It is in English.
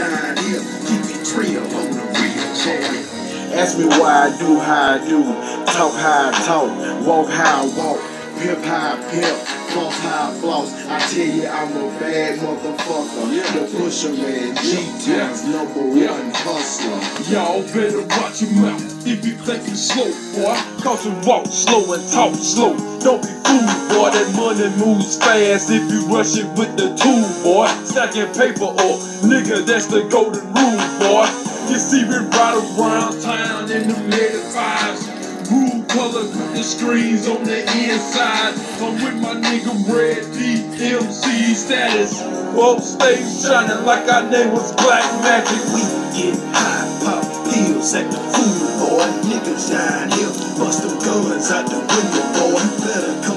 shine here, keep it trail on the real boy. Ask me why I do how I do, talk how I talk, walk how I walk, pimp how I pimp, floss how I floss. I tell you I'm a bad motherfucker, the pusher man, G-Town's number one hustler. Y'all better watch your mouth if you think you slow, boy. Cause you walk slow and talk slow. Don't be fooled, boy. That money moves fast if you rush it with the tool, boy. Stacking paper or nigga, that's the golden rule, boy. You see me ride around town in the mid fives. Blue color with the screens on the inside. I'm with my nigga Red DMC status. Stay shining like our name was Black Magic. We get high, pills, act the fool, boy. Niggas shine here, bust them guns out the window, boy. Better